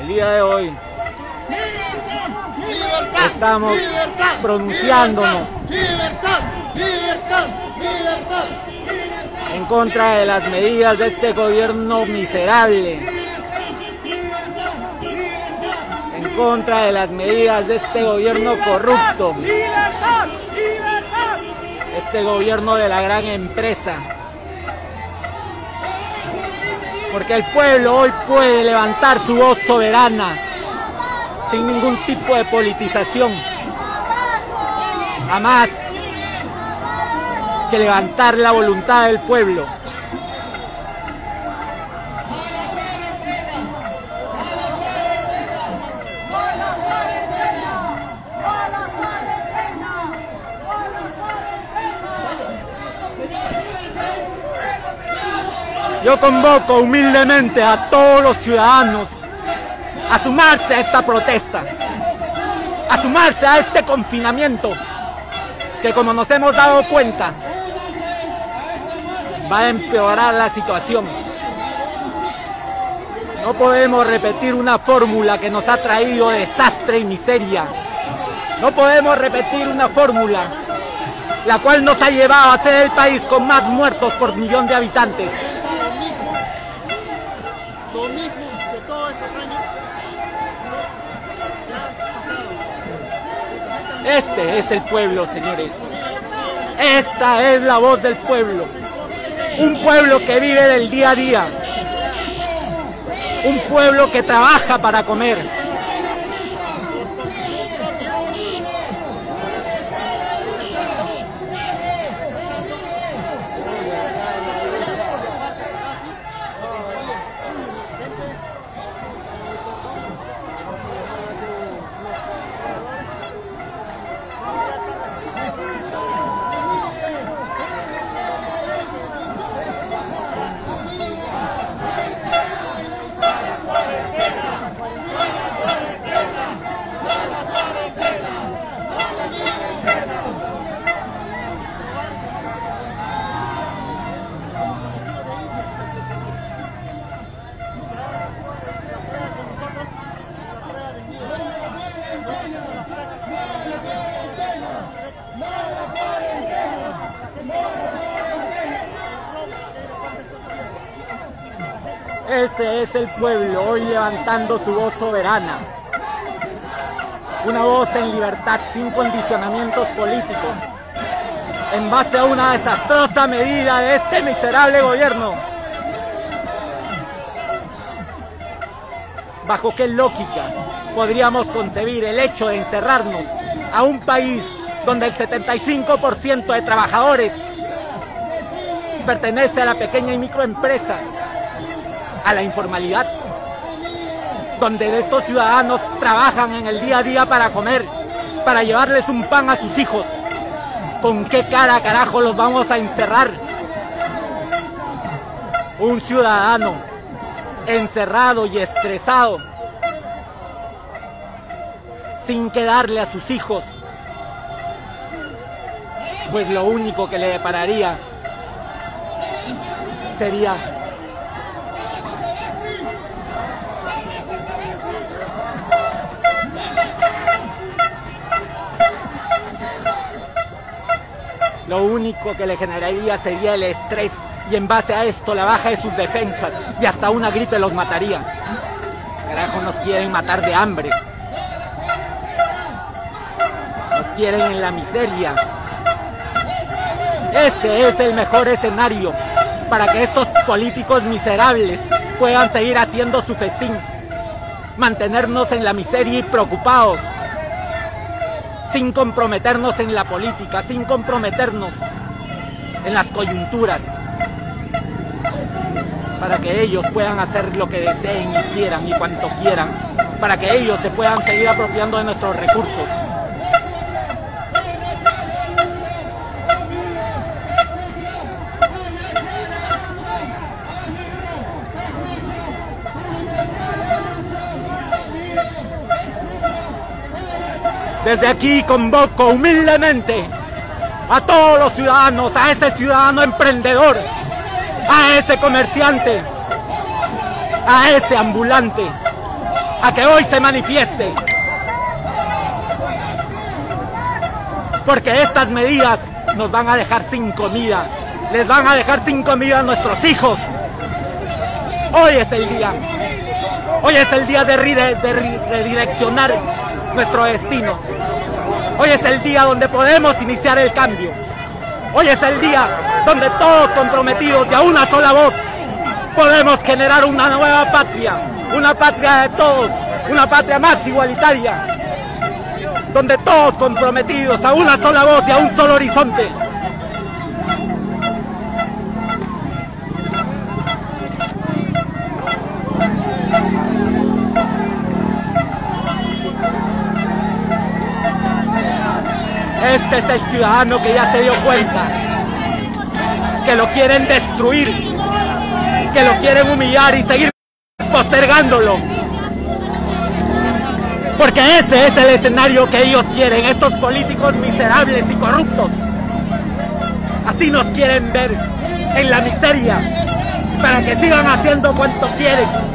El día de hoy estamos pronunciándonos en contra de las medidas de este gobierno miserable, en contra de las medidas de este gobierno corrupto, este gobierno de la gran empresa. Porque el pueblo hoy puede levantar su voz soberana sin ningún tipo de politización. Jamás que levantar la voluntad del pueblo. Yo convoco humildemente a todos los ciudadanos a sumarse a esta protesta, a sumarse a este confinamiento, que como nos hemos dado cuenta, va a empeorar la situación. No podemos repetir una fórmula que nos ha traído desastre y miseria. No podemos repetir una fórmula la cual nos ha llevado a ser el país con más muertos por millón de habitantes. Lo mismo que todos estos años Este es el pueblo, señores. Esta es la voz del pueblo. Un pueblo que vive del día a día. Un pueblo que trabaja para comer. Este es el pueblo hoy levantando su voz soberana. Una voz en libertad sin condicionamientos políticos. En base a una desastrosa medida de este miserable gobierno. ¿Bajo qué lógica podríamos concebir el hecho de encerrarnos a un país donde el 75% de trabajadores pertenece a la pequeña y microempresa a la informalidad, donde estos ciudadanos trabajan en el día a día para comer, para llevarles un pan a sus hijos. ¿Con qué cara carajo los vamos a encerrar? Un ciudadano encerrado y estresado, sin quedarle a sus hijos, pues lo único que le depararía sería lo único que le generaría sería el estrés y en base a esto la baja de sus defensas y hasta una gripe los mataría. Carajo, nos quieren matar de hambre. Nos quieren en la miseria. Ese es el mejor escenario para que estos políticos miserables puedan seguir haciendo su festín. Mantenernos en la miseria y preocupados sin comprometernos en la política, sin comprometernos en las coyunturas, para que ellos puedan hacer lo que deseen y quieran y cuanto quieran, para que ellos se puedan seguir apropiando de nuestros recursos. Desde aquí convoco humildemente a todos los ciudadanos, a ese ciudadano emprendedor, a ese comerciante, a ese ambulante, a que hoy se manifieste. Porque estas medidas nos van a dejar sin comida, les van a dejar sin comida a nuestros hijos. Hoy es el día, hoy es el día de, redireccionar nuestro destino. Hoy es el día donde podemos iniciar el cambio. Hoy es el día donde todos comprometidos y a una sola voz podemos generar una nueva patria, una patria de todos, una patria más igualitaria, donde todos comprometidos a una sola voz y a un solo horizonte. Este es el ciudadano que ya se dio cuenta que lo quieren destruir, que lo quieren humillar y seguir postergándolo. Porque ese es el escenario que ellos quieren, estos políticos miserables y corruptos. Así nos quieren ver en la miseria, para que sigan haciendo cuanto quieren.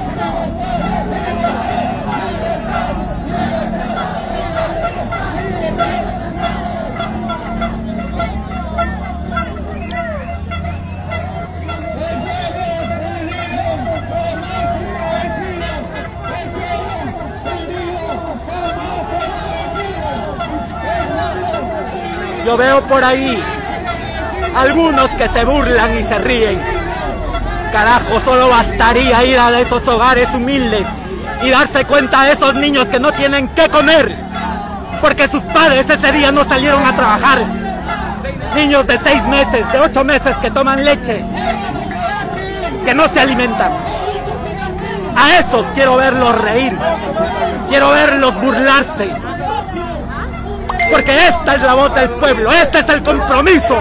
Yo veo por ahí algunos que se burlan y se ríen. Carajo, solo bastaría ir a esos hogares humildes y darse cuenta de esos niños que no tienen qué comer. Porque sus padres ese día no salieron a trabajar. Niños de seis meses, de ocho meses que toman leche, que no se alimentan. A esos quiero verlos reír, quiero verlos burlarse, porque esta es la voz del pueblo, este es el compromiso.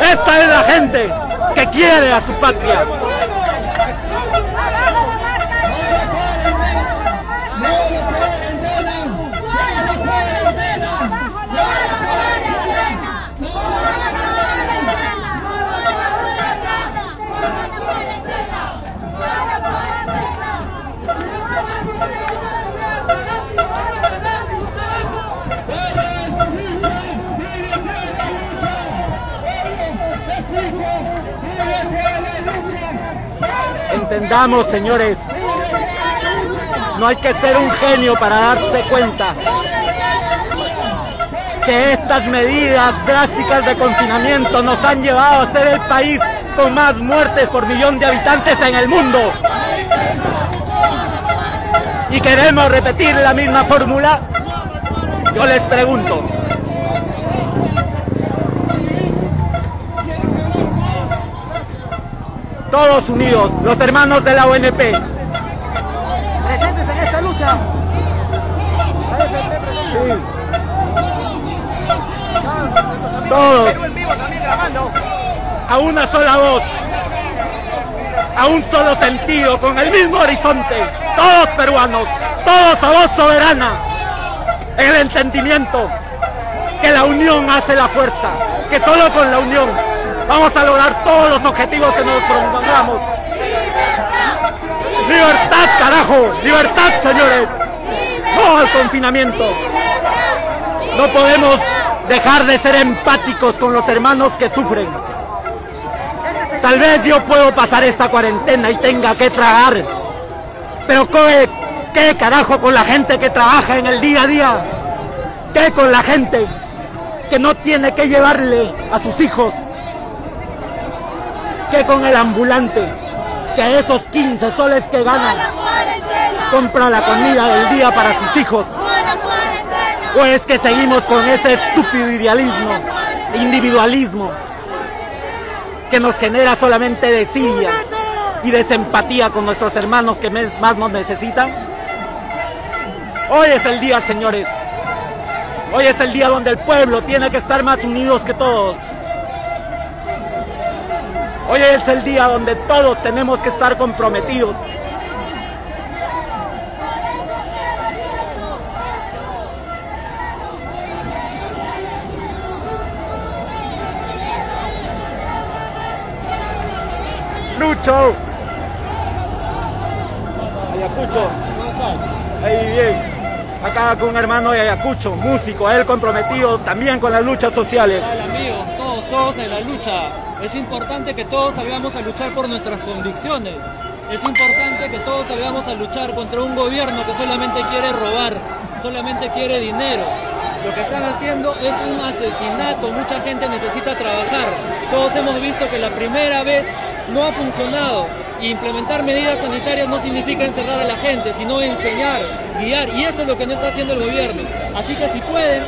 Esta es la gente que quiere a su patria. Entendamos, señores, no hay que ser un genio para darse cuenta que estas medidas drásticas de confinamiento nos han llevado a ser el país con más muertes por millón de habitantes en el mundo. Y queremos repetir la misma fórmula. Yo les pregunto, todos unidos, los hermanos de la ONP. Presentes en esta lucha. Todos. A una sola voz. A un solo sentido, con el mismo horizonte. Todos peruanos, todos a voz soberana. El entendimiento que la unión hace la fuerza, que solo con la unión Vamos a lograr todos los objetivos que nos propongamos. ¡Libertad, carajo! ¡Libertad, señores! ¡No al confinamiento! No podemos dejar de ser empáticos con los hermanos que sufren. Tal vez yo puedo pasar esta cuarentena y tenga que tragar. Pero ¿qué, qué carajo con la gente que trabaja en el día a día? ¿Qué con la gente que no tiene que llevarle a sus hijos que con el ambulante, que esos 15 soles que ganan, compra la comida del día para sus hijos. ¿O es que seguimos con ese estúpido idealismo, individualismo, que nos genera solamente desidia y desempatía con nuestros hermanos que más nos necesitan? Hoy es el día, señores. Hoy es el día donde el pueblo tiene que estar más unidos que todos. Hoy es el día donde todos tenemos que estar comprometidos. Lucho. Ayacucho. Ahí bien. Acá con un hermano de Ayacucho, músico, él comprometido también con las luchas sociales. Todos, todos en la lucha. Es importante que todos salgamos a luchar por nuestras convicciones. Es importante que todos salgamos a luchar contra un gobierno que solamente quiere robar, solamente quiere dinero. Lo que están haciendo es un asesinato, mucha gente necesita trabajar. Todos hemos visto que la primera vez no ha funcionado. implementar medidas sanitarias no significa encerrar a la gente, sino enseñar, guiar. Y eso es lo que no está haciendo el gobierno. Así que si pueden,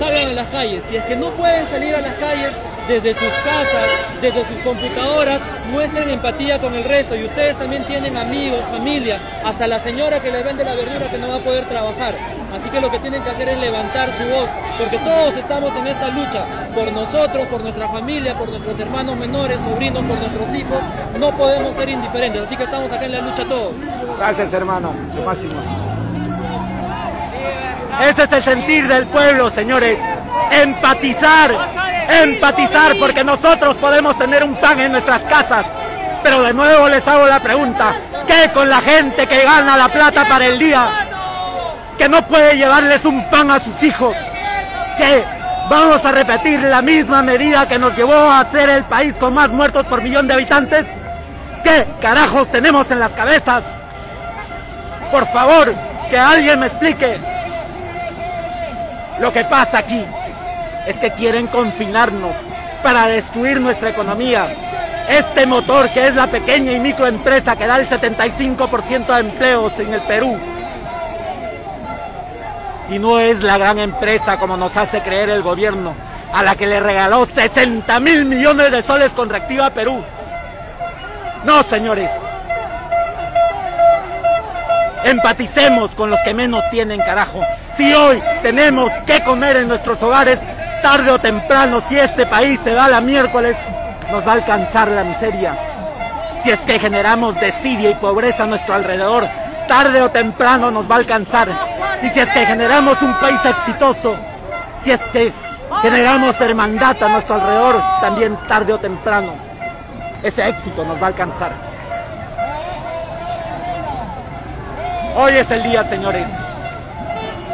salgan a las calles. Si es que no pueden salir a las calles, desde sus casas, desde sus computadoras, muestren empatía con el resto. Y ustedes también tienen amigos, familia, hasta la señora que les vende la verdura que no va a poder trabajar. Así que lo que tienen que hacer es levantar su voz, porque todos estamos en esta lucha, por nosotros, por nuestra familia, por nuestros hermanos menores, sobrinos, por nuestros hijos. No podemos ser indiferentes, así que estamos acá en la lucha todos. Gracias hermano, lo máximo. Ese es el sentir del pueblo, señores. Empatizar, empatizar, porque nosotros podemos tener un pan en nuestras casas. Pero de nuevo les hago la pregunta, ¿qué con la gente que gana la plata para el día? Que no puede llevarles un pan a sus hijos. ¿Qué? ¿Vamos a repetir la misma medida que nos llevó a ser el país con más muertos por millón de habitantes? ¿Qué carajos tenemos en las cabezas? Por favor, que alguien me explique. Lo que pasa aquí es que quieren confinarnos para destruir nuestra economía. Este motor que es la pequeña y microempresa que da el 75% de empleos en el Perú. Y no es la gran empresa como nos hace creer el gobierno, a la que le regaló 60 mil millones de soles con Reactiva Perú. No, señores. Empaticemos con los que menos tienen, carajo. Si hoy tenemos que comer en nuestros hogares, tarde o temprano, si este país se va a la miércoles, nos va a alcanzar la miseria. Si es que generamos desidia y pobreza a nuestro alrededor, tarde o temprano nos va a alcanzar. Y si es que generamos un país exitoso, si es que generamos hermandad a nuestro alrededor, también tarde o temprano, ese éxito nos va a alcanzar. Hoy es el día, señores.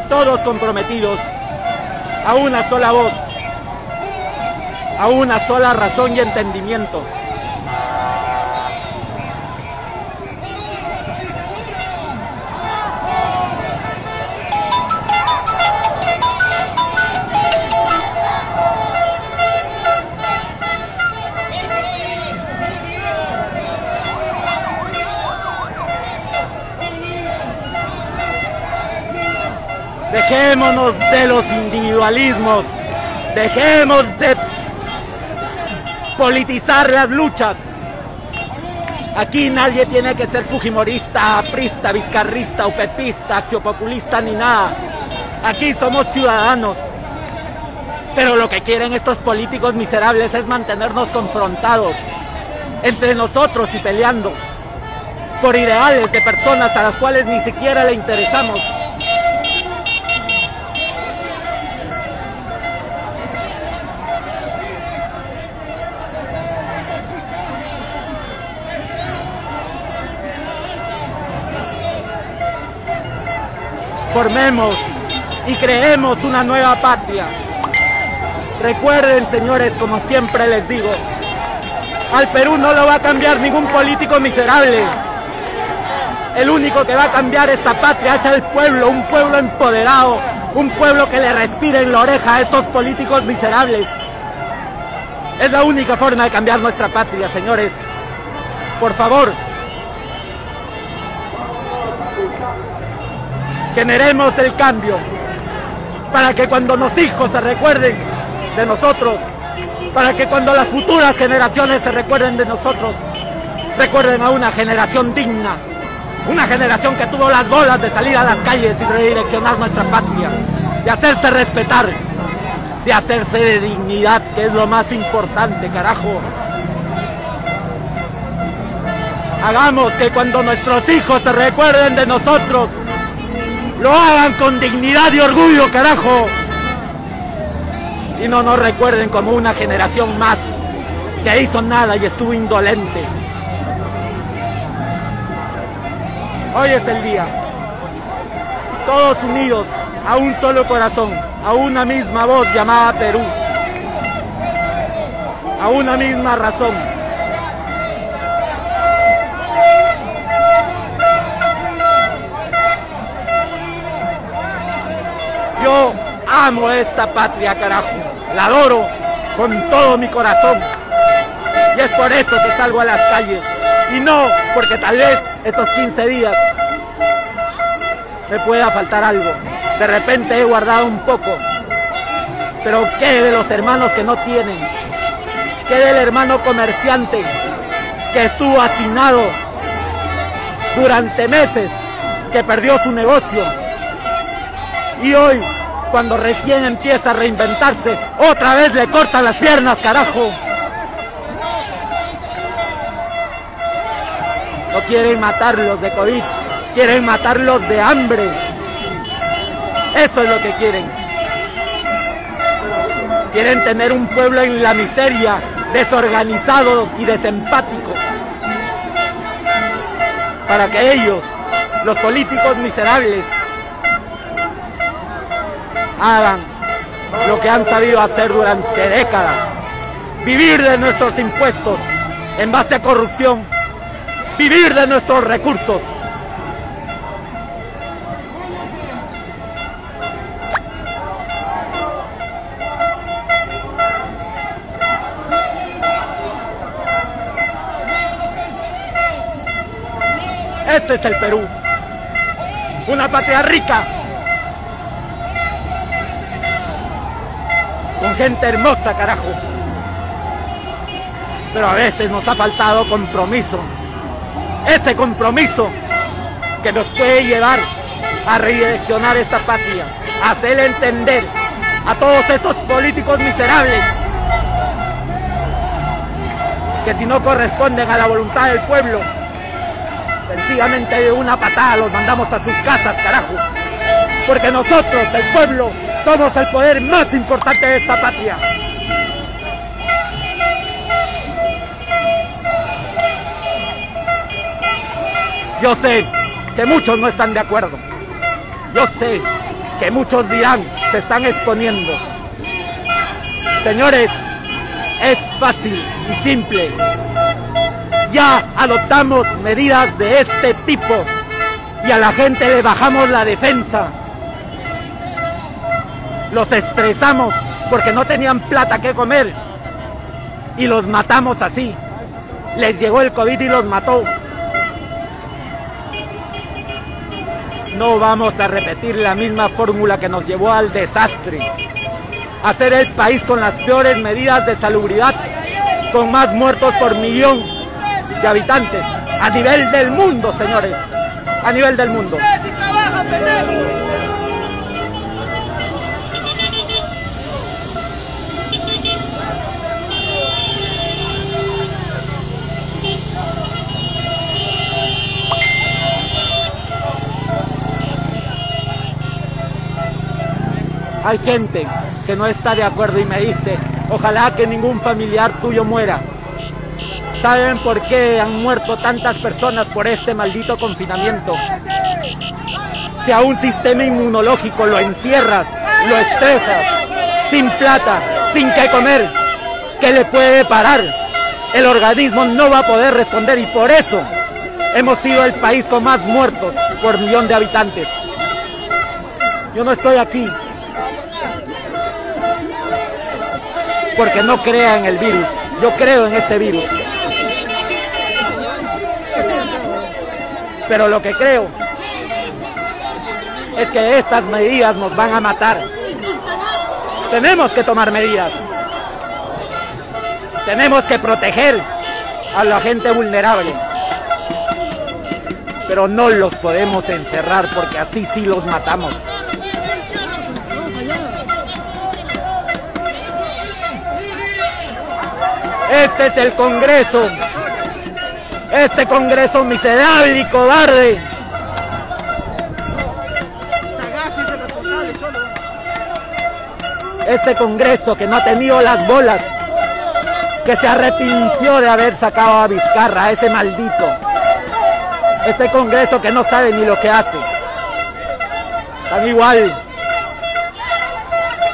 Todos comprometidos a una sola voz, a una sola razón y entendimiento. Dejémonos de los individualismos. Dejemos de politizar las luchas. Aquí nadie tiene que ser fujimorista, aprista, vizcarrista, upepista, axiopopulista ni nada. Aquí somos ciudadanos. Pero lo que quieren estos políticos miserables es mantenernos confrontados entre nosotros y peleando por ideales de personas a las cuales ni siquiera le interesamos. Formemos y creemos una nueva patria. Recuerden, señores, como siempre les digo, al Perú no lo va a cambiar ningún político miserable. El único que va a cambiar esta patria es el pueblo, un pueblo empoderado, un pueblo que le respire en la oreja a estos políticos miserables. Es la única forma de cambiar nuestra patria, señores. Por favor, generemos el cambio para que cuando los hijos se recuerden de nosotros, para que cuando las futuras generaciones se recuerden de nosotros, recuerden a una generación digna, una generación que tuvo las bolas de salir a las calles y redireccionar nuestra patria, de hacerse respetar, de hacerse de dignidad, que es lo más importante, carajo. Hagamos que cuando nuestros hijos se recuerden de nosotros, lo hagan con dignidad y orgullo, carajo. Y no nos recuerden como una generación más que hizo nada y estuvo indolente. Hoy es el día. Todos unidos a un solo corazón, a una misma voz llamada Perú, a una misma razón. Amo esta patria, carajo. La adoro con todo mi corazón. Y es por eso que salgo a las calles. Y no porque tal vez estos 15 días me pueda faltar algo. De repente he guardado un poco. Pero ¿qué de los hermanos que no tienen? ¿Qué del hermano comerciante que estuvo hacinado durante meses, que perdió su negocio? Y hoy, cuando recién empieza a reinventarse, otra vez le cortan las piernas, carajo. No quieren matarlos de COVID, quieren matarlos de hambre. Eso es lo que quieren. Quieren tener un pueblo en la miseria, desorganizado y desempático. Para que ellos, los políticos miserables, hagan lo que han sabido hacer durante décadas. Vivir de nuestros impuestos en base a corrupción. Vivir de nuestros recursos. Este es el Perú. Una patria rica. Con gente hermosa, carajo. Pero a veces nos ha faltado compromiso. Ese compromiso que nos puede llevar a redireccionar esta patria. A hacerle entender a todos estos políticos miserables que si no corresponden a la voluntad del pueblo, sencillamente de una patada los mandamos a sus casas, carajo. Porque nosotros, el pueblo, somos el poder más importante de esta patria. Yo sé que muchos no están de acuerdo. Yo sé que muchos dirán, se están exponiendo. Señores, es fácil y simple ya adoptamos medidas de este tipo y a la gente le bajamos la defensa. Los estresamos porque no tenían plata que comer y los matamos así. Les llegó el COVID y los mató. No vamos a repetir la misma fórmula que nos llevó al desastre. Hacer el país con las peores medidas de salubridad, con más muertos por millón de habitantes a nivel del mundo, señores. A nivel del mundo. Hay gente que no está de acuerdo y me dice, ojalá que ningún familiar tuyo muera. ¿Saben por qué han muerto tantas personas por este maldito confinamiento? Si a un sistema inmunológico lo encierras, lo estresas, sin plata, sin qué comer, ¿qué le puede parar? El organismo no va a poder responder y por eso hemos sido el país con más muertos por millón de habitantes. Yo no estoy aquí porque no crea en el virus, yo creo en este virus. Pero lo que creo es que estas medidas nos van a matar. Tenemos que tomar medidas. Tenemos que proteger a la gente vulnerable. Pero no los podemos encerrar porque así sí los matamos. Este es el Congreso este Congreso miserable y cobarde. Este Congreso que no ha tenido las bolas, que se arrepintió de haber sacado a Vizcarra, a ese maldito. Este Congreso que no sabe ni lo que hace. Tan igual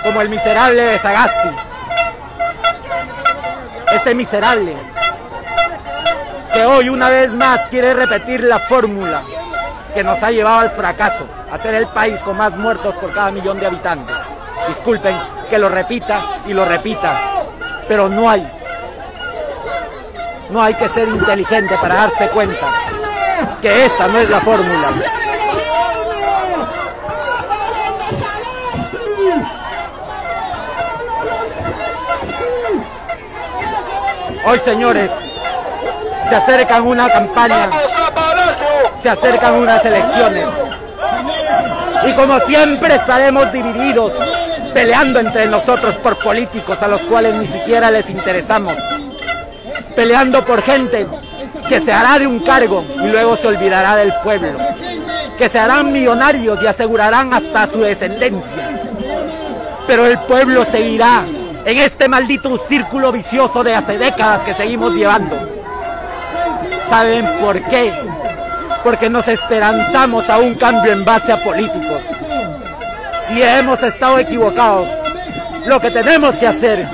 como el miserable de Sagasti. Este miserable que hoy una vez más quiere repetir la fórmula que nos ha llevado al fracaso, a ser el país con más muertos por cada millón de habitantes. Disculpen que lo repita y lo repita, pero no hay, no hay que ser inteligente para darse cuenta que esta no es la fórmula. Hoy, señores, se acercan una campaña, se acercan unas elecciones. Y como siempre estaremos divididos, peleando entre nosotros por políticos a los cuales ni siquiera les interesamos. Peleando por gente que se hará de un cargo y luego se olvidará del pueblo. Que se harán millonarios y asegurarán hasta su descendencia. Pero el pueblo seguirá en este maldito círculo vicioso de hace décadas que seguimos llevando. ¿Saben por qué? Porque nos esperanzamos a un cambio en base a políticos. Y hemos estado equivocados. Lo que tenemos que hacer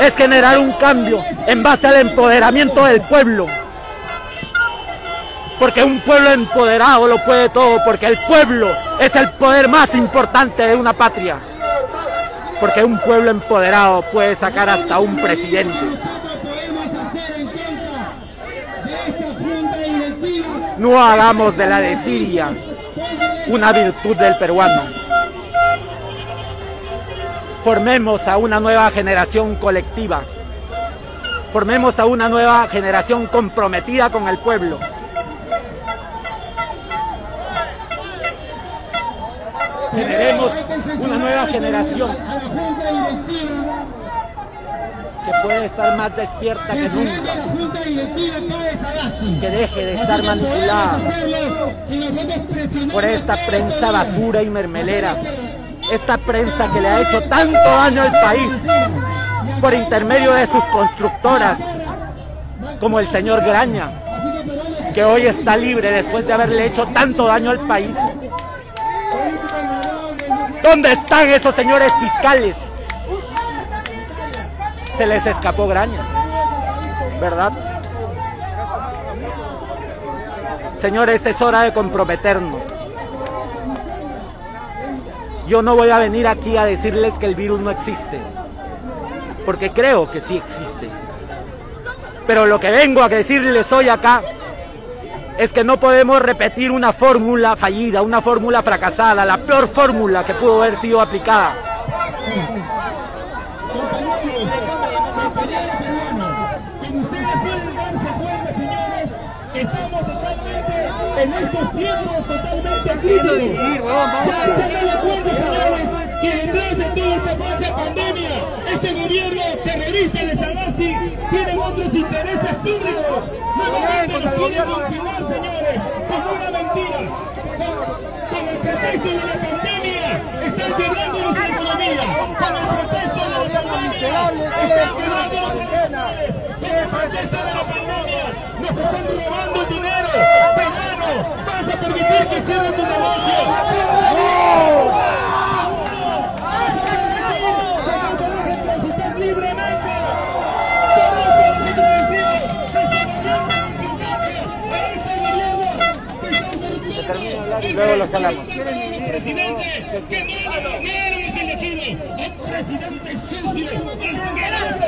es generar un cambio en base al empoderamiento del pueblo. Porque un pueblo empoderado lo puede todo, porque el pueblo es el poder más importante de una patria porque un pueblo empoderado puede sacar hasta un presidente. No hagamos de la desidia una virtud del peruano. Formemos a una nueva generación colectiva. Formemos a una nueva generación comprometida con el pueblo. Generemos una nueva generación que puede estar más despierta que nunca, que deje de estar manipulada. por esta prensa basura y mermelera, esta prensa que le ha hecho tanto daño al país por intermedio de sus constructoras, como el señor Graña, que hoy está libre después de haberle hecho tanto daño al país. ¿Dónde están esos señores fiscales? Se les escapó Graña, ¿verdad? Señores, es hora de comprometernos. Yo no voy a venir aquí a decirles que el virus no existe, porque creo que sí existe. Pero lo que vengo a decirles hoy acá es que no podemos repetir una fórmula fallida, una fórmula fracasada, la peor fórmula que pudo haber sido aplicada. Como ustedes pueden darse cuenta, señores, estamos totalmente en estos tiempos totalmente críticos. Ya se dan cuenta, señores, que detrás de toda esta falsa pandemia, este gobierno terrorista de Sagasti tiene otros intereses públicos. Nuevamente nos quieren confinar, señores, con una mentira. Con, con el pretexto de la pandemia, están quebrando nuestra economía. Con el pretexto de la pandemia, están quebrando nuestra economía. Con el pretexto de la pandemia, nos están robando el dinero. Peruano, vas a permitir que cierren tu negocio. transitar libremente. Por eso nosotros decimos que este gobierno que está un presidente que no era no era elegido, un presidente sucio, asqueroso,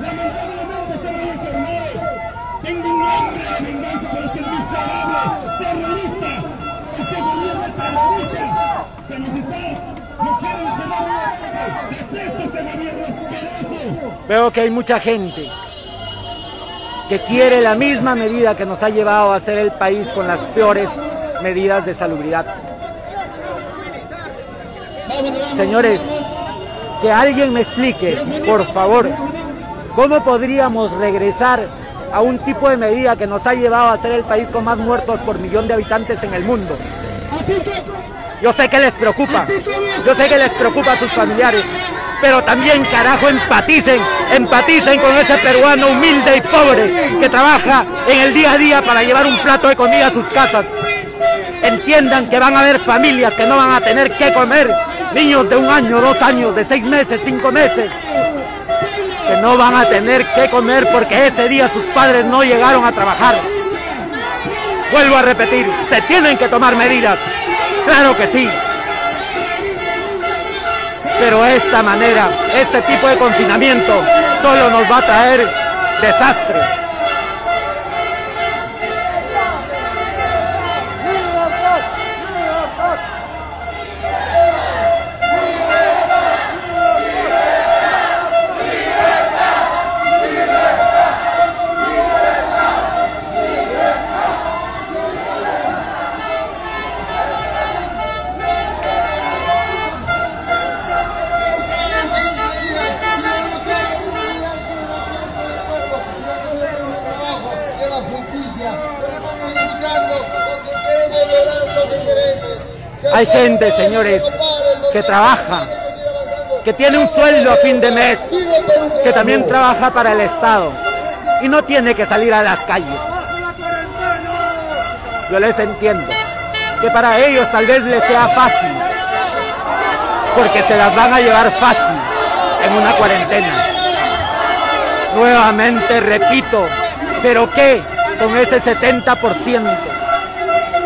Lamentablemente este país armado. Tengo un nombre de venganza por este miserable terrorista, ese gobierno terrorista que nos está, no quieren tener detesto este gobierno asqueroso. Veo que hay mucha gente que quiere la misma medida que nos ha llevado a ser el país con las peores medidas de salubridad. Señores, que alguien me explique, por favor, ¿Cómo podríamos regresar a un tipo de medida que nos ha llevado a ser el país con más muertos por millón de habitantes en el mundo? Yo sé que les preocupa, yo sé que les preocupa a sus familiares, pero también carajo empaticen, empaticen con ese peruano humilde y pobre que trabaja en el día a día para llevar un plato de comida a sus casas. Entiendan que van a haber familias que no van a tener que comer, niños de un año, dos años, de seis meses, cinco meses, que no van a tener que comer porque ese día sus padres no llegaron a trabajar. Vuelvo a repetir, se tienen que tomar medidas, claro que sí, pero esta manera, este tipo de confinamiento, solo nos va a traer desastre. Hay gente, señores, que trabaja, que tiene un sueldo a fin de mes, que también trabaja para el Estado y no tiene que salir a las calles. Yo les entiendo que para ellos tal vez les sea fácil, porque se las van a llevar fácil en una cuarentena. Nuevamente repito, pero ¿qué con ese 70%?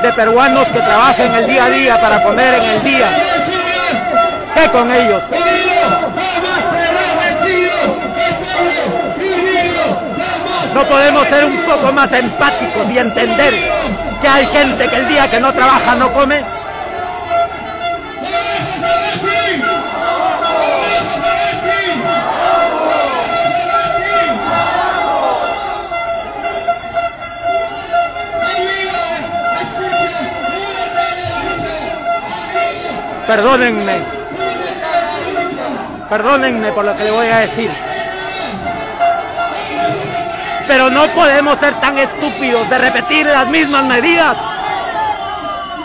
De peruanos que trabajan el día a día para comer en el día. ¿Qué con ellos? No podemos ser un poco más empáticos y entender que hay gente que el día que no trabaja no come. Perdónenme. Perdónenme por lo que le voy a decir. Pero no podemos ser tan estúpidos de repetir las mismas medidas.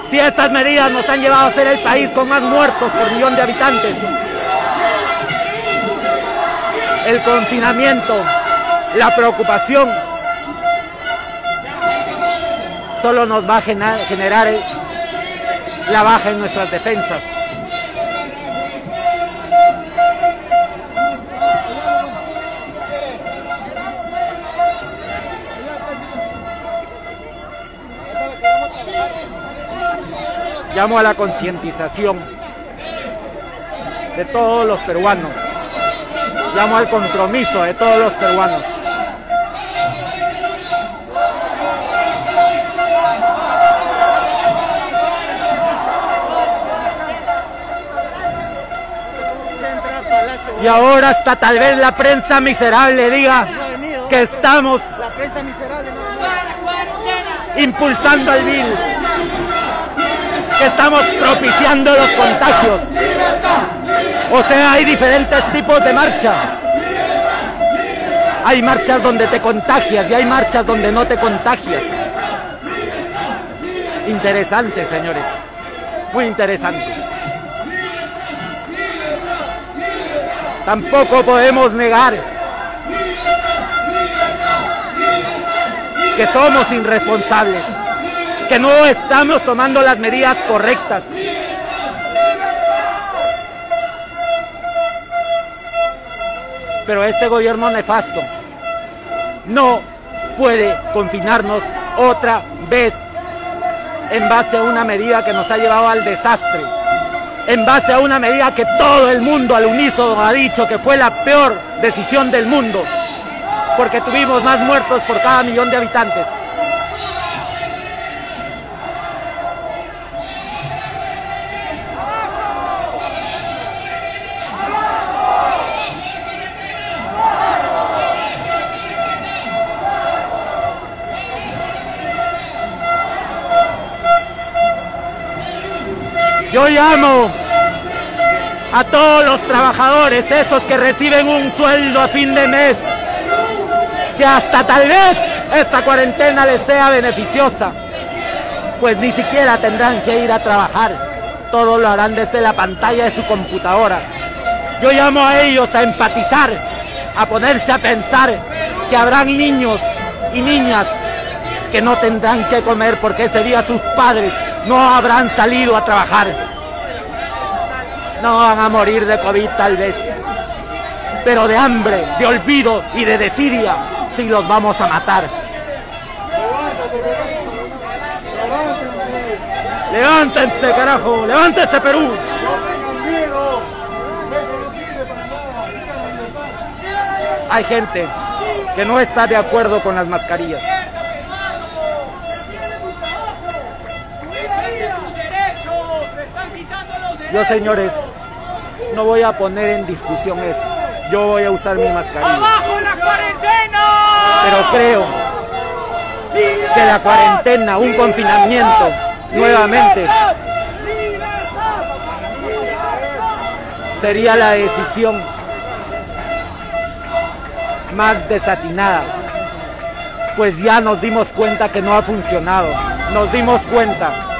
Si estas medidas nos han llevado a ser el país con más muertos por millón de habitantes. El confinamiento, la preocupación, solo nos va a generar la baja en nuestras defensas. Llamo a la concientización de todos los peruanos. Llamo al compromiso de todos los peruanos. Y ahora hasta tal vez la prensa miserable diga que estamos impulsando el virus que estamos propiciando los contagios. O sea, hay diferentes tipos de marcha. Hay marchas donde te contagias y hay marchas donde no te contagias. Interesante, señores. Muy interesante. Tampoco podemos negar que somos irresponsables que no estamos tomando las medidas correctas. Pero este gobierno nefasto no puede confinarnos otra vez en base a una medida que nos ha llevado al desastre, en base a una medida que todo el mundo al unísono ha dicho que fue la peor decisión del mundo, porque tuvimos más muertos por cada millón de habitantes. Yo llamo a todos los trabajadores, esos que reciben un sueldo a fin de mes, que hasta tal vez esta cuarentena les sea beneficiosa, pues ni siquiera tendrán que ir a trabajar, todo lo harán desde la pantalla de su computadora. Yo llamo a ellos a empatizar, a ponerse a pensar que habrán niños y niñas que no tendrán que comer porque ese día sus padres no habrán salido a trabajar. No van a morir de COVID tal vez, pero de hambre, de olvido y de desidia sí los vamos a matar. Levántense, carajo, levántense Perú. Hay gente que no está de acuerdo con las mascarillas. Yo, señores, no voy a poner en discusión eso. Yo voy a usar mi mascarilla. ¡Abajo la cuarentena! Pero creo que la cuarentena, un confinamiento, nuevamente, sería la decisión más desatinada. Pues ya nos dimos cuenta que no ha funcionado. Nos dimos cuenta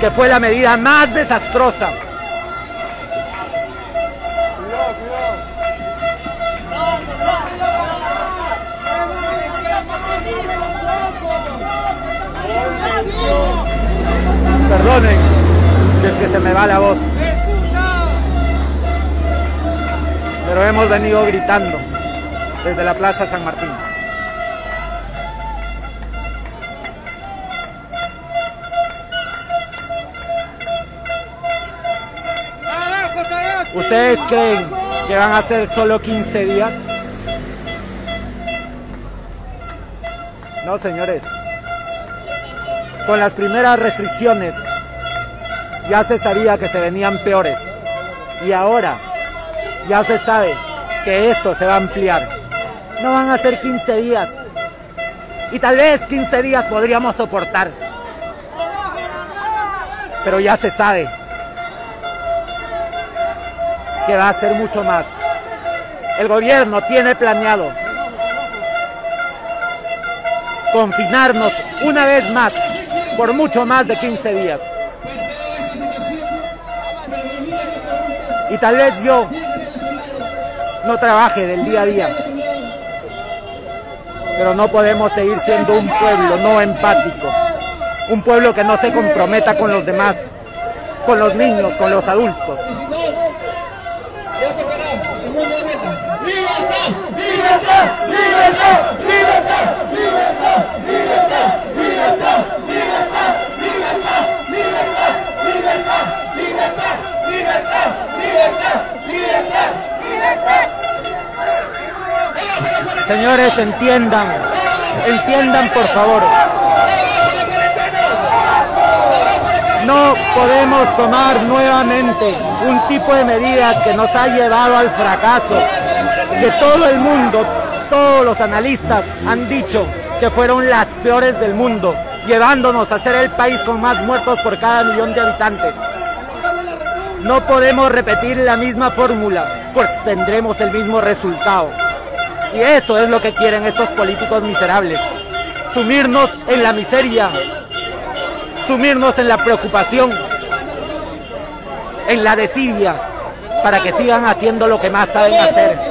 que fue la medida más desastrosa. Perdonen si es que se me va la voz. Pero hemos venido gritando desde la Plaza San Martín. ¿Ustedes creen que van a ser solo 15 días? No, señores. Con las primeras restricciones ya se sabía que se venían peores. Y ahora ya se sabe que esto se va a ampliar. No van a ser 15 días. Y tal vez 15 días podríamos soportar. Pero ya se sabe que va a ser mucho más. El gobierno tiene planeado confinarnos una vez más por mucho más de 15 días. Y tal vez yo no trabaje del día a día. Pero no podemos seguir siendo un pueblo no empático. Un pueblo que no se comprometa con los demás, con los niños, con los adultos. Señores, entiendan, entiendan por favor. No podemos tomar nuevamente un tipo de medidas que nos ha llevado al fracaso, que todo el mundo, todos los analistas han dicho que fueron las peores del mundo, llevándonos a ser el país con más muertos por cada millón de habitantes. No podemos repetir la misma fórmula, pues tendremos el mismo resultado. Y eso es lo que quieren estos políticos miserables. Sumirnos en la miseria, sumirnos en la preocupación, en la desidia, para que sigan haciendo lo que más saben hacer.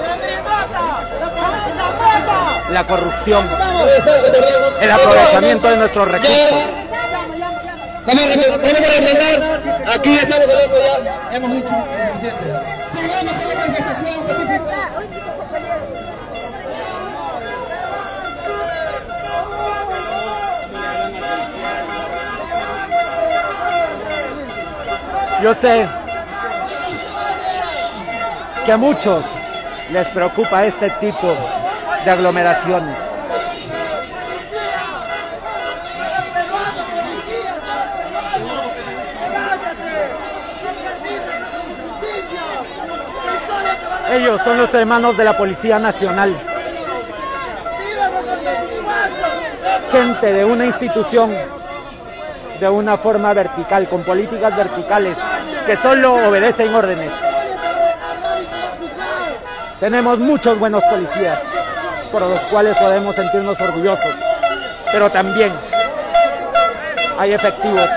La corrupción, el aprovechamiento de nuestros recursos. Vamos a refrendar, aquí estamos hablando ya, hemos dicho suficiente. Sigamos con la manifestación pacífica. Yo sé que a muchos les preocupa este tipo de aglomeraciones. Ellos son los hermanos de la Policía Nacional. Gente de una institución de una forma vertical, con políticas verticales que solo obedecen órdenes. Tenemos muchos buenos policías, por los cuales podemos sentirnos orgullosos. Pero también hay efectivos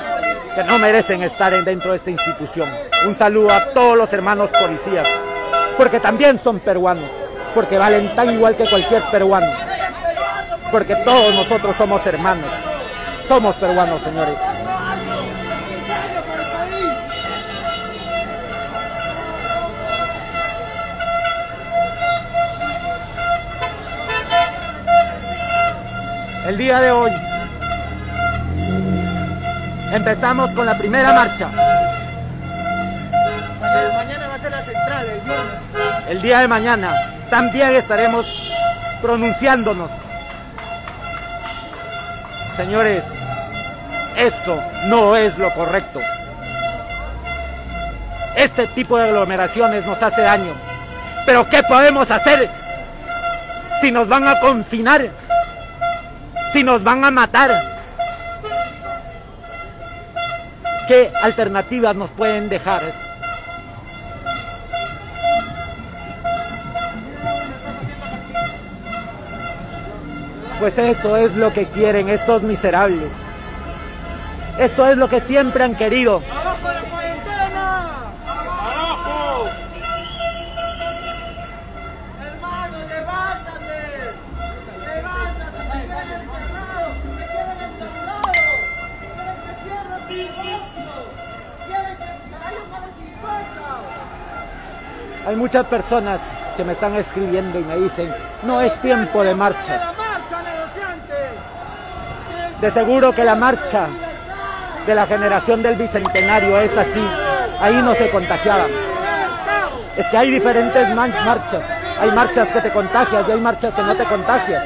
que no merecen estar dentro de esta institución. Un saludo a todos los hermanos policías, porque también son peruanos, porque valen tan igual que cualquier peruano, porque todos nosotros somos hermanos, somos peruanos, señores. El día de hoy empezamos con la primera marcha. Mañana va a ser la central, el viernes. El día de mañana también estaremos pronunciándonos. Señores, esto no es lo correcto. Este tipo de aglomeraciones nos hace daño. Pero ¿qué podemos hacer si nos van a confinar? Si nos van a matar. ¿Qué alternativas nos pueden dejar? Pues eso es lo que quieren estos miserables. Esto es lo que siempre han querido. Hay muchas personas que me están escribiendo y me dicen, no es tiempo de marcha. De seguro que la marcha de la generación del bicentenario es así. Ahí no se contagiaban. Es que hay diferentes marchas. Hay marchas que te contagias y hay marchas que no te contagias.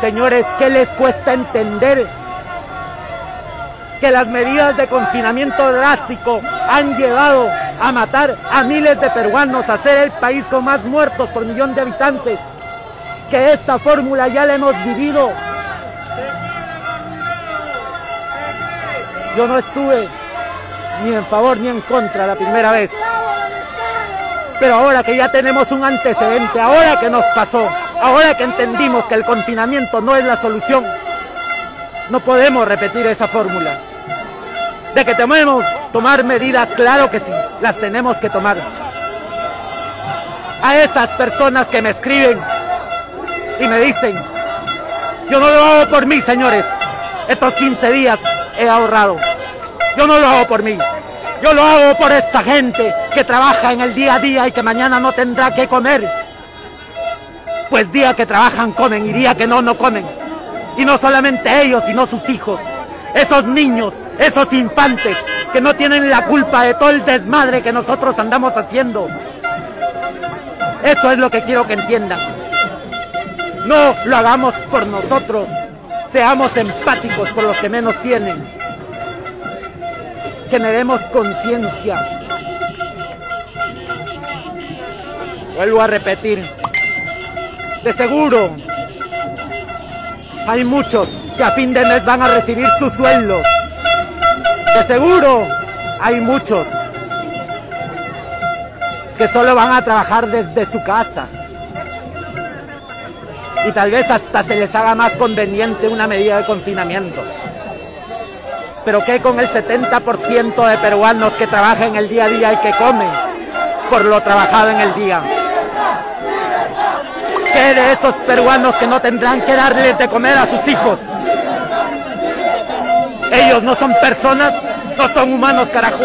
Señores, ¿qué les cuesta entender que las medidas de confinamiento drástico han llevado a matar a miles de peruanos, a ser el país con más muertos por millón de habitantes? Que esta fórmula ya la hemos vivido. Yo no estuve ni en favor ni en contra la primera vez. Pero ahora que ya tenemos un antecedente, ahora que nos pasó, ahora que entendimos que el confinamiento no es la solución, no podemos repetir esa fórmula. De que tenemos tomar medidas, claro que sí, las tenemos que tomar. A esas personas que me escriben y me dicen, yo no lo hago por mí, señores. Estos 15 días he ahorrado. Yo no lo hago por mí. Yo lo hago por esta gente que trabaja en el día a día y que mañana no tendrá que comer. Pues día que trabajan comen y día que no, no comen. Y no solamente ellos, sino sus hijos. Esos niños, esos infantes que no tienen la culpa de todo el desmadre que nosotros andamos haciendo. Eso es lo que quiero que entiendan. No lo hagamos por nosotros. Seamos empáticos por los que menos tienen. Generemos conciencia. Vuelvo a repetir. De seguro hay muchos que a fin de mes van a recibir sus sueldos. De seguro hay muchos que solo van a trabajar desde su casa. Y tal vez hasta se les haga más conveniente una medida de confinamiento. Pero ¿qué con el 70% de peruanos que trabajan el día a día y que comen por lo trabajado en el día? ¿Qué de esos peruanos que no tendrán que darles de comer a sus hijos? Ellos no son personas, no son humanos, carajo.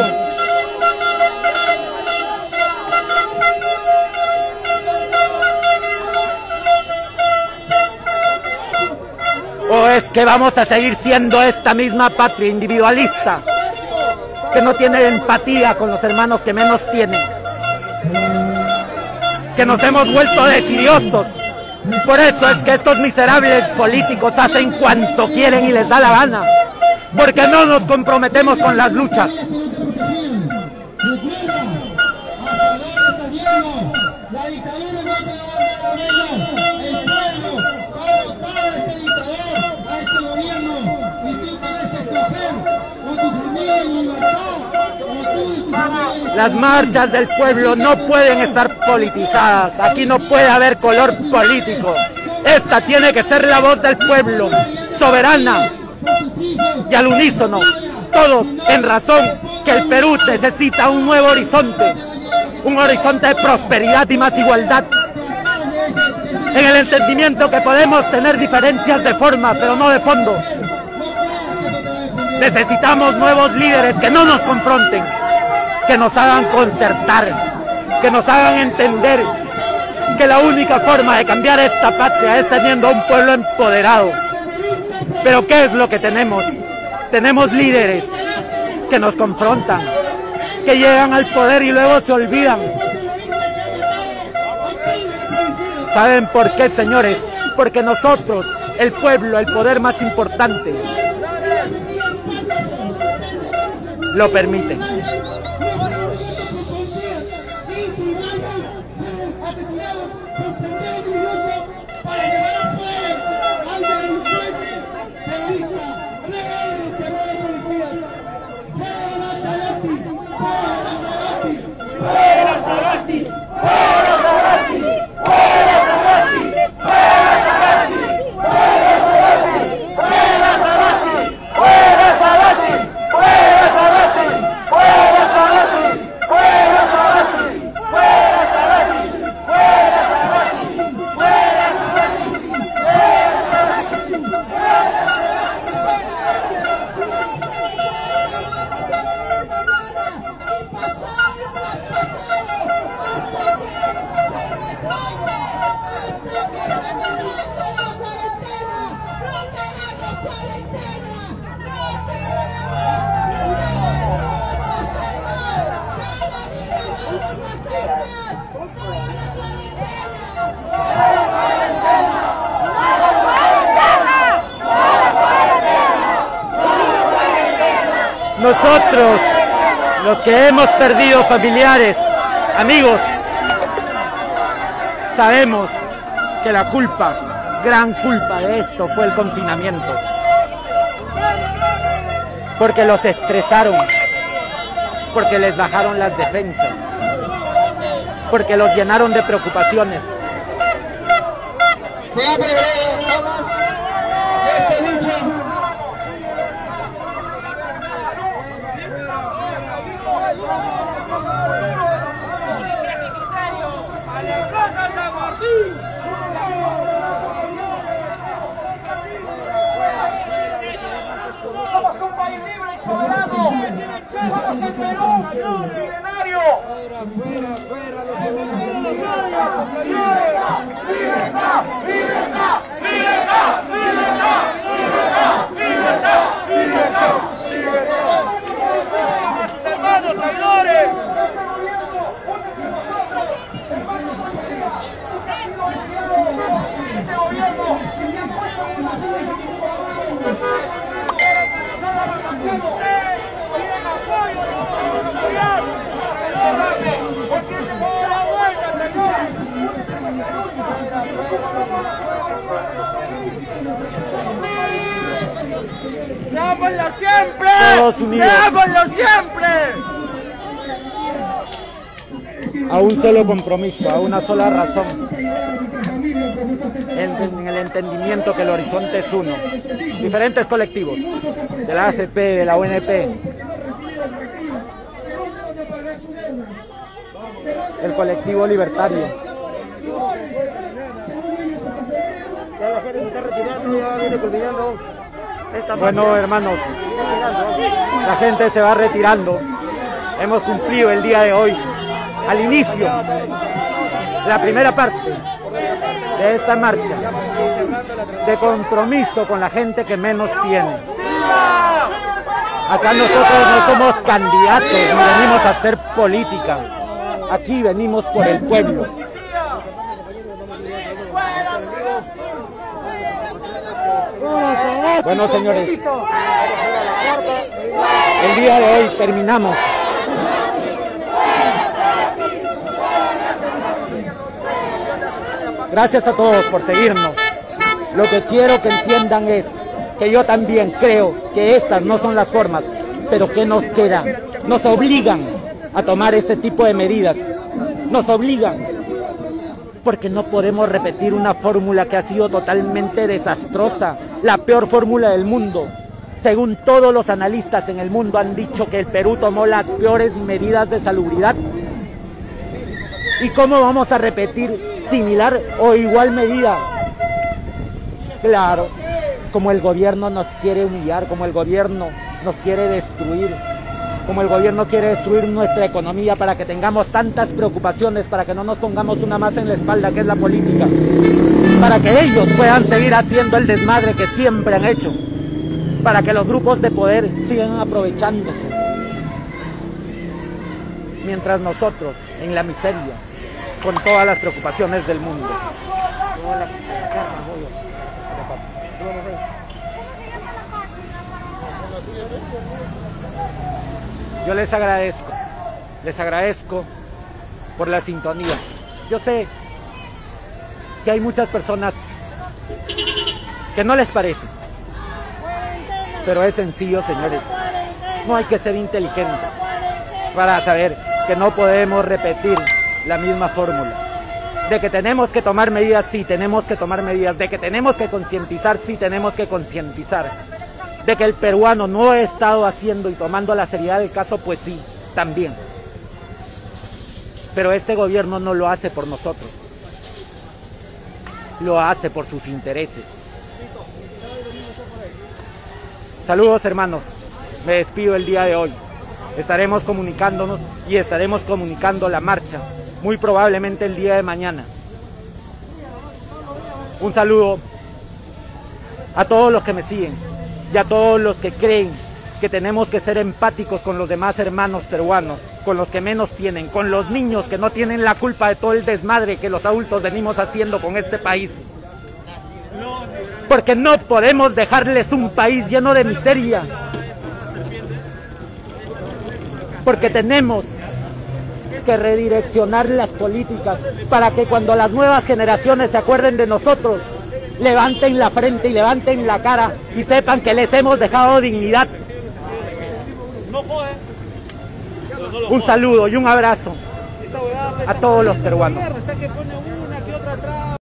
¿O es que vamos a seguir siendo esta misma patria individualista que no tiene empatía con los hermanos que menos tienen? Que nos hemos vuelto desidiosos. Por eso es que estos miserables políticos hacen cuanto quieren y les da la gana. Porque no nos comprometemos con las luchas. Las marchas del pueblo no pueden estar politizadas. Aquí no puede haber color político. Esta tiene que ser la voz del pueblo, soberana y al unísono. Todos en razón que el Perú necesita un nuevo horizonte. Un horizonte de prosperidad y más igualdad. En el entendimiento que podemos tener diferencias de forma, pero no de fondo. Necesitamos nuevos líderes que no nos confronten, que nos hagan concertar, que nos hagan entender que la única forma de cambiar esta patria es teniendo un pueblo empoderado. Pero ¿qué es lo que tenemos? Tenemos líderes que nos confrontan, que llegan al poder y luego se olvidan. ¿Saben por qué, señores? Porque nosotros, el pueblo, el poder más importante, lo permiten. Los que hemos perdido familiares, amigos, sabemos que la culpa, gran culpa de esto fue el confinamiento. Porque los estresaron, porque les bajaron las defensas, porque los llenaron de preocupaciones. Se ha pregrado, vamos. Este dicho. Somos un país libre y soberano. Somos el Perú, milenario. ¡Sus hermanos traidores! ¡Dámoslo siempre! Todos unidos. ¡Dámoslo siempre! a un solo compromiso, a una sola razón, en, el entendimiento que el horizonte es uno. Diferentes colectivos, de la AFP, de la UNP, el colectivo libertario. Bueno, hermanos, la gente se va retirando. Hemos cumplido el día de hoy, al inicio, la primera parte de esta marcha, de compromiso con la gente que menos tiene. Acá nosotros no somos candidatos, ni venimos a hacer política. Aquí venimos por el pueblo. Bueno, señores, el día de hoy terminamos. Gracias a todos por seguirnos. Lo que quiero que entiendan es que yo también creo que estas no son las formas Pero ¿qué nos queda? Nos obligan a tomar este tipo de medidas. Nos obligan. Porque no podemos repetir una fórmula que ha sido totalmente desastrosa, la peor fórmula del mundo. Según todos los analistas en el mundo han dicho que el Perú tomó las peores medidas de salubridad. ¿Y cómo vamos a repetir similar o igual medida? Claro, como el gobierno nos quiere humillar, como el gobierno nos quiere destruir, como el gobierno quiere destruir nuestra economía para que tengamos tantas preocupaciones, para que no nos pongamos una más en la espalda que es la política, para que ellos puedan seguir haciendo el desmadre que siempre han hecho, para que los grupos de poder sigan aprovechándose, mientras nosotros en la miseria, con todas las preocupaciones del mundo. Yo les agradezco, les agradezco por la sintonía. Yo sé que hay muchas personas que no les parece, pero es sencillo, señores. No hay que ser inteligentes para saber que no podemos repetir la misma fórmula. De que tenemos que tomar medidas, sí, tenemos que tomar medidas. De que tenemos que concientizar, sí, tenemos que concientizar de que el peruano no ha estado haciendo y tomando la seriedad del caso, pues sí, también. Pero este gobierno no lo hace por nosotros. Lo hace por sus intereses. Saludos hermanos. Me despido el día de hoy. Estaremos comunicándonos y estaremos comunicando la marcha. Muy probablemente el día de mañana. Un saludo a todos los que me siguen y a todos los que creen que tenemos que ser empáticos con los demás hermanos peruanos, con los que menos tienen, con los niños que no tienen la culpa de todo el desmadre que los adultos venimos haciendo con este país. Porque no podemos dejarles un país lleno de miseria. Porque tenemos que redireccionar las políticas para que cuando las nuevas generaciones se acuerden de nosotros, levanten la frente y levanten la cara y sepan que les hemos dejado dignidad. Un saludo y un abrazo a todos los peruanos.